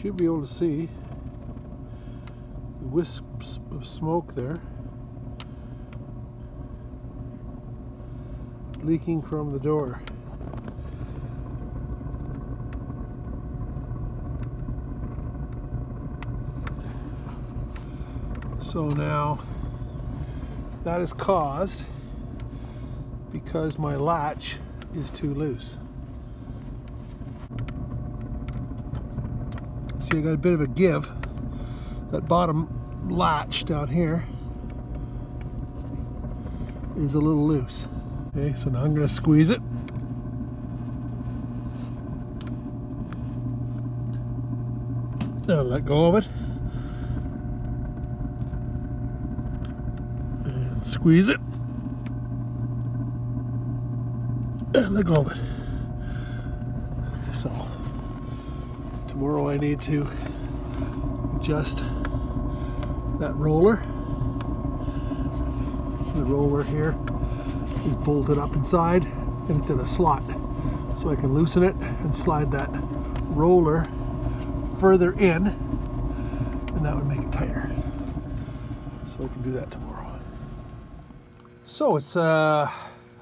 should be able to see the wisps of smoke there leaking from the door. So now that is caused because my latch is too loose. See, I got a bit of a give. That bottom latch down here is a little loose. Okay, so now I'm going to squeeze it. Now let go of it. And squeeze it. And let go of it. So, tomorrow I need to adjust that roller. The roller here is bolted up inside and it's in a slot. So I can loosen it and slide that roller further in and that would make it tighter. So I can do that tomorrow. So it's uh,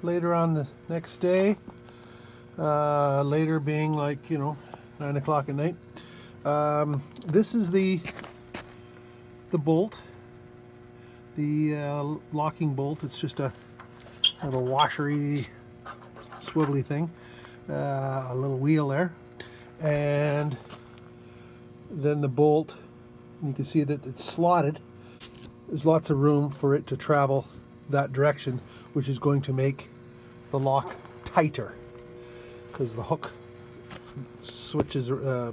later on the next day. Uh, later being like, you know, nine o'clock at night. Um, this is the the bolt, the uh, locking bolt. It's just a kind of a washery, swivelly thing. Uh, a little wheel there, and then the bolt. You can see that it's slotted. There's lots of room for it to travel that direction, which is going to make the lock tighter because the hook switches uh,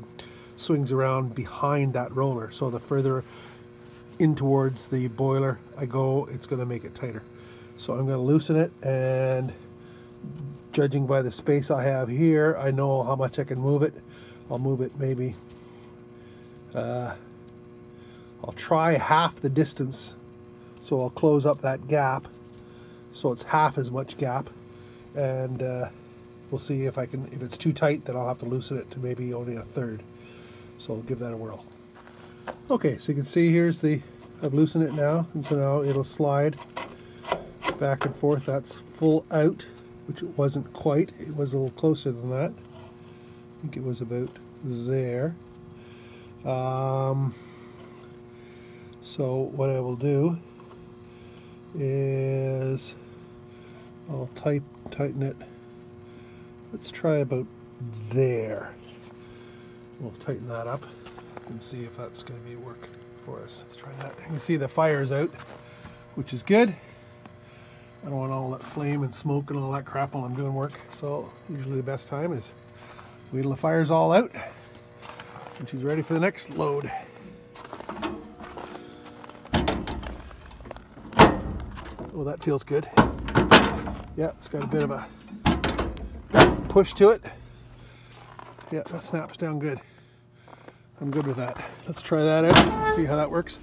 swings around behind that roller. So the further in towards the boiler I go it's going to make it tighter. So I'm going to loosen it and judging by the space I have here I know how much I can move it. I'll move it maybe uh, I'll try half the distance. So I'll close up that gap so it's half as much gap. And uh, we'll see if I can if it's too tight then I'll have to loosen it to maybe only a third. So I'll give that a whirl. Okay so you can see here's the I've loosened it now and so now it'll slide back and forth. That's full out which it wasn't quite. It was a little closer than that. I think it was about there. Um, so what I will do is I'll type tighten it let's try about there. We'll tighten that up and see if that's going to be work for us. Let's try that. You can see the fire's out which is good. I don't want all that flame and smoke and all that crap while I'm doing work so usually the best time is wait the fire's all out and she's ready for the next load. Oh that feels good. Yeah, it's got a bit of a push to it. Yeah, that snaps down good. I'm good with that. Let's try that out, see how that works.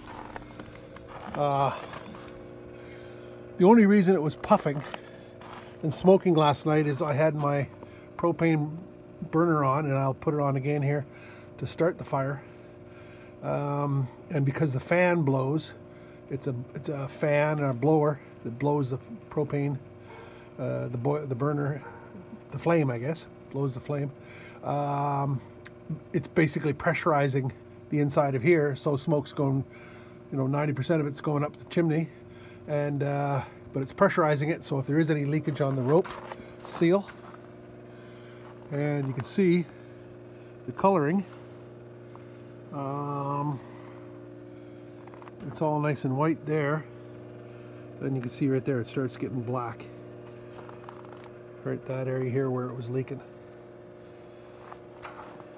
Uh, the only reason it was puffing and smoking last night is I had my propane burner on and I'll put it on again here to start the fire. Um, and because the fan blows, it's a, it's a fan and a blower that blows the propane uh, the the burner, the flame, I guess, blows the flame. Um, it's basically pressurizing the inside of here, so smoke's going, you know, 90% of it's going up the chimney, and uh, but it's pressurizing it. So if there is any leakage on the rope seal, and you can see the coloring. Um, it's all nice and white there. Then you can see right there, it starts getting black right that area here where it was leaking.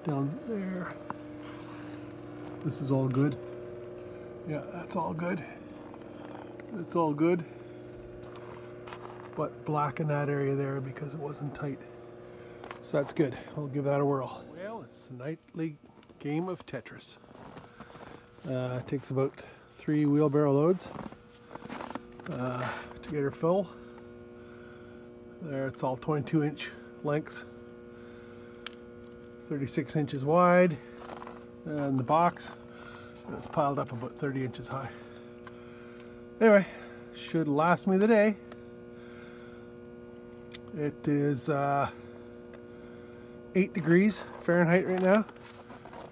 Down there. This is all good. Yeah that's all good. It's all good. But black in that area there because it wasn't tight. So that's good. I'll give that a whirl. Well it's a nightly game of Tetris. Uh, it takes about three wheelbarrow loads uh, to get her full there, it's all 22 inch lengths, 36 inches wide, And the box, it's piled up about 30 inches high. Anyway, should last me the day. It is uh, 8 degrees Fahrenheit right now.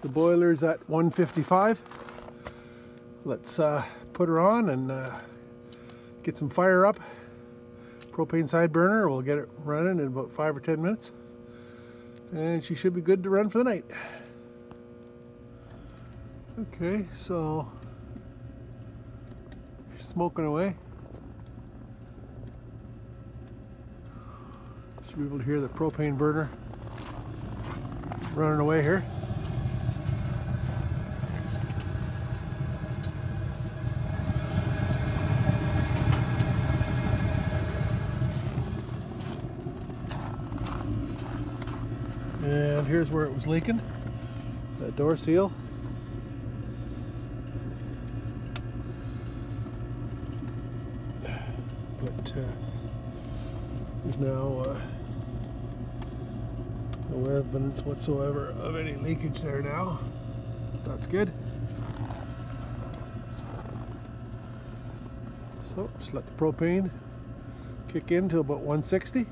The boiler's at 155. Let's uh, put her on and uh, get some fire up. Propane side burner, we'll get it running in about 5 or 10 minutes. And she should be good to run for the night. Okay, so she's smoking away. Should be able to hear the propane burner running away here. And here's where it was leaking, that door seal. But uh, there's now uh, no evidence whatsoever of any leakage there now. So that's good. So just let the propane kick in to about 160.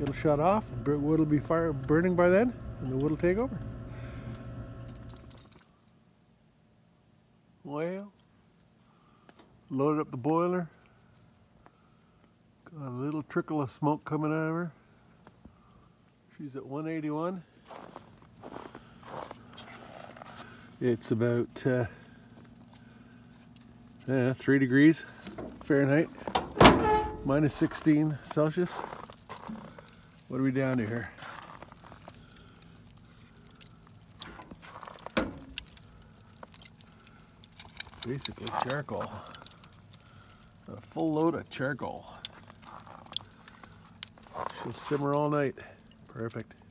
It'll shut off, the wood will be fire burning by then, and the wood will take over. Well, loaded up the boiler. Got a little trickle of smoke coming out of her. She's at 181. It's about uh, yeah, 3 degrees Fahrenheit, minus 16 Celsius. What are we down to here? Basically charcoal. A full load of charcoal. She'll simmer all night. Perfect.